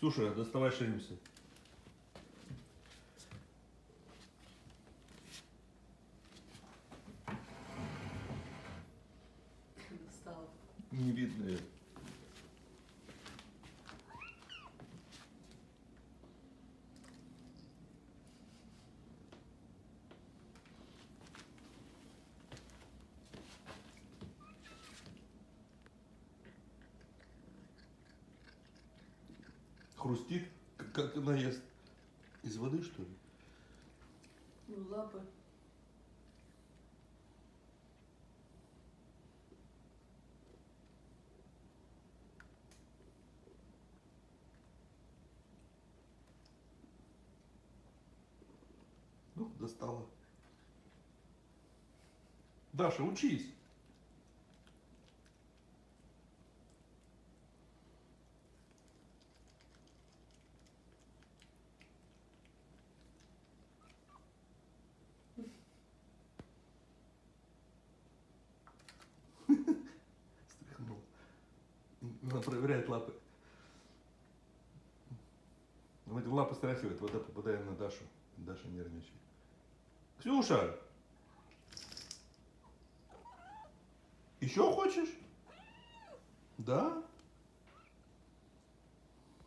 Слушай, доставай. Достала. Не видно её. Хрустит? К- Как она ест? Из воды, что ли? Ну, лапы. Ну, достала. Даша, учись. Надо проверять лапы. Он эти лапы стряхивает, вода попадает на Дашу. Даша нервничает. Ксюша! Еще хочешь? Да?